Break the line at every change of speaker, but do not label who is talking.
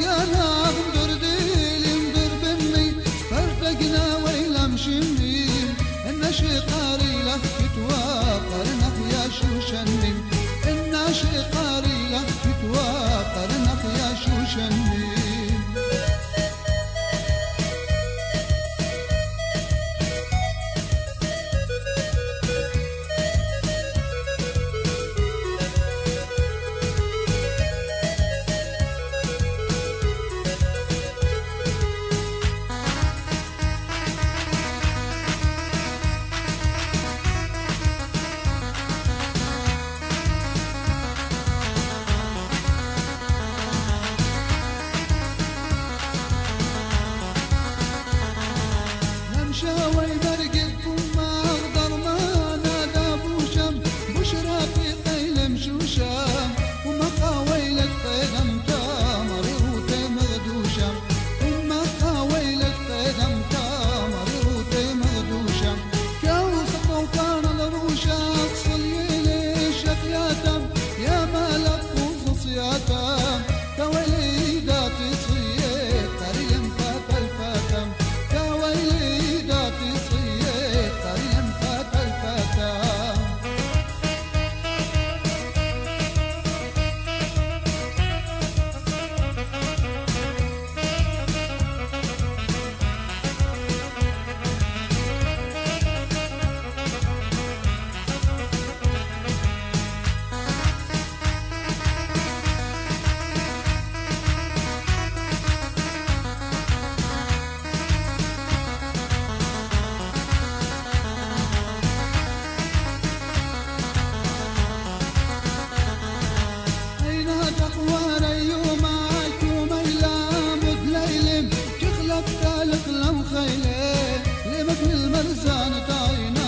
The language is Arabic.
yara. حتى لقلم خيلي لمك المرزان طاينة.